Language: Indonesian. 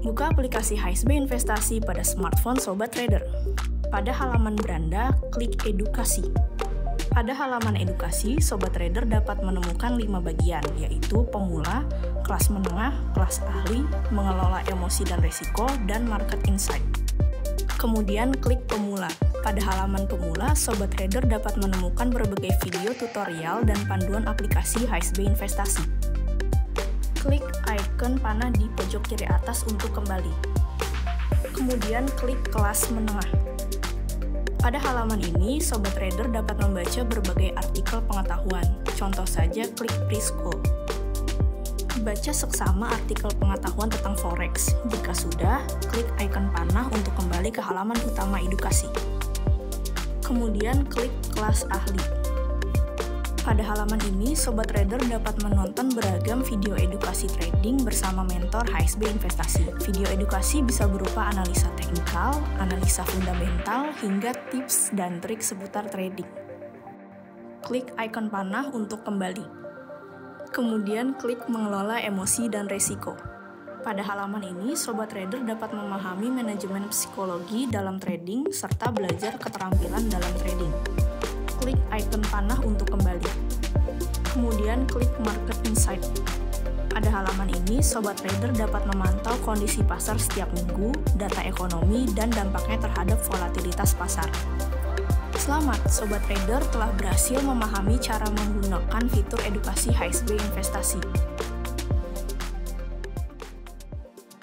Buka aplikasi HSB Investasi pada smartphone Sobat Trader. Pada halaman beranda, klik Edukasi. Pada halaman edukasi, Sobat Trader dapat menemukan lima bagian, yaitu pemula, kelas menengah, kelas ahli, mengelola emosi dan risiko, dan market insight. Kemudian klik pemula. Pada halaman pemula, Sobat Trader dapat menemukan berbagai video tutorial dan panduan aplikasi HSB Investasi. Klik icon panah di pojok kiri atas untuk kembali. Kemudian klik kelas menengah. Pada halaman ini, Sobat Trader dapat membaca berbagai artikel pengetahuan. Contoh saja klik preschool. Baca seksama artikel pengetahuan tentang forex. Jika sudah, klik icon panah untuk kembali ke halaman utama edukasi. Kemudian klik kelas ahli. Pada halaman ini, Sobat Trader dapat menonton beragam video edukasi trading bersama mentor HSB Investasi. Video edukasi bisa berupa analisa teknikal, analisa fundamental, hingga tips dan trik seputar trading. Klik icon panah untuk kembali. Kemudian klik mengelola emosi dan resiko. Pada halaman ini, Sobat Trader dapat memahami manajemen psikologi dalam trading serta belajar keterampilan dalam trading Kemudian klik Market Insight. Pada halaman ini, Sobat Trader dapat memantau kondisi pasar setiap minggu, data ekonomi, dan dampaknya terhadap volatilitas pasar. Selamat, Sobat Trader telah berhasil memahami cara menggunakan fitur edukasi HSB investasi.